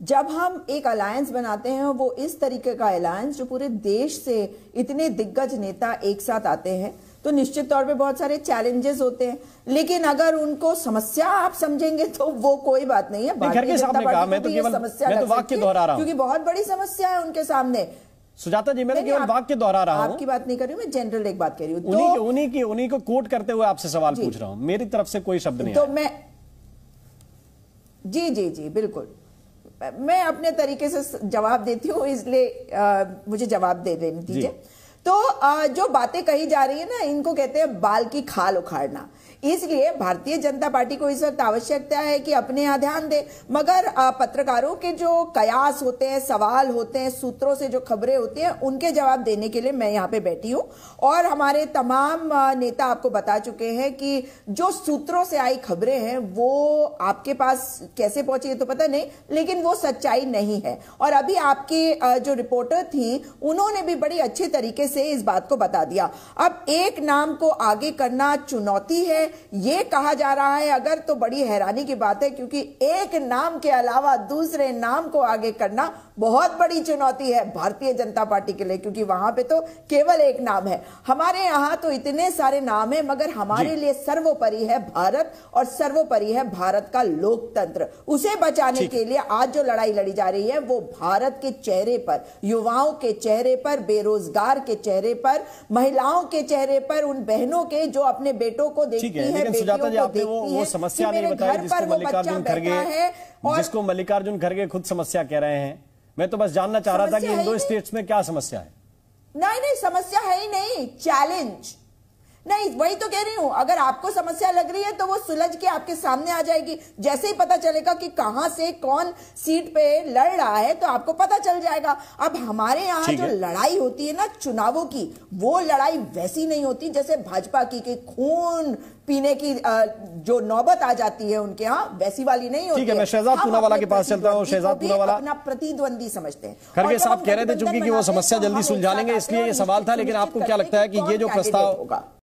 जब हम एक अलायंस बनाते हैं वो इस तरीके का अलायंस जो पूरे देश से इतने दिग्गज नेता एक साथ आते हैं तो निश्चित तौर पे बहुत सारे चैलेंजेस होते हैं। लेकिन अगर उनको समस्या आप समझेंगे तो वो कोई बात नहीं है। भारतीय जनता पार्टी को तो केवल समस्या मैं तो वाक्य दोहरा रहा हूँ। क्योंकि बहुत बड़ी समस्या है उनके सामने। सुजाता जी मैं तो केवल वाक्य दोहरा रहा हूँ। आपकी बात नहीं कर रही हूँ मैं जनरल एक बात कह रही हूँ। उन्हीं तो, उन्हीं की उन्हीं को कोट करते हुए आपसे सवाल पूछ रहा हूँ। मेरी तरफ़ से कोई शब्द नहीं तो मैं जी जी जी बिल्कुल। मैं अपने तरीके से जवाब देती हूँ इसलिए मुझे जवाब दे देने दीजिए। तो आ, जो बातें कही जा रही है ना इनको कहते हैं बाल की खाल उखाड़ना। इसलिए भारतीय जनता पार्टी को इस वक्त आवश्यकता है कि अपने यहाँ ध्यान दे। मगर पत्रकारों के जो कयास होते हैं, सवाल होते हैं, सूत्रों से जो खबरें होती हैं, उनके जवाब देने के लिए मैं यहाँ पे बैठी हूँ। और हमारे तमाम नेता आपको बता चुके हैं कि जो सूत्रों से आई खबरें हैं, वो आपके पास कैसे पहुँची तो पता नहीं, लेकिन वो सच्चाई नहीं है। और अभी आपकी जो रिपोर्टर थी, उन्होंने भी बड़ी अच्छे तरीके से इस बात को बता दिया। अब एक नाम को आगे करना चुनौती है ये कहा जा रहा है अगर तो बड़ी हैरानी की बात है क्योंकि एक नाम के अलावा दूसरे नाम को आगे करना बहुत बड़ी चुनौती है भारतीय जनता पार्टी के लिए क्योंकि वहाँ पे तो केवल एक नाम है। हमारे यहाँ तो इतने सारे नाम है मगर हमारे लिए सर्वोपरि है भारत और सर्वोपरि है भारत का लोकतंत्र। उसे बचाने के लिए आज जो लड़ाई लड़ी जा रही है वो भारत के चेहरे पर युवाओं के चेहरे पर बेरोजगार के चेहरे पर महिलाओं के चेहरे पर उन बहनों के जो अपने बेटों को देखती है लेकिन सुजाता जी आपने वो वो समस्या नहीं बताई जिसको मल्लिकार्जुन खड़गे जिसको मल्लिकार्जुन खड़गे खुद समस्या कह रहे हैं। मैं तो बस जानना चाह रहा था कि इन दो स्टेट्स में क्या समस्या है? नहीं नहीं समस्या है ही नहीं। चैलेंज नहीं वही तो कह रही हूँ अगर आपको समस्या लग रही है तो वो सुलझ के आपके सामने आ जाएगी। जैसे ही पता चलेगा कि कहाँ से कौन सीट पे लड़ रहा है तो आपको पता चल जाएगा। अब हमारे यहाँ जो लड़ाई होती है ना चुनावों की वो लड़ाई वैसी नहीं होती जैसे भाजपा की कि खून पीने की जो नौबत आ जाती है उनके यहाँ वैसी वाली नहीं होती है। मैं शहजाद पूनावाला के पास चलता हूँ शहजाद पूनावाला। अपना प्रतिद्वंदी समझते हैं। खरगे साहब कह रहे थे चूँकि वो समस्या जल्दी सुलझा लेंगे इसलिए ये सवाल था लेकिन आपको क्या लगता है कि ये जो प्रस्ताव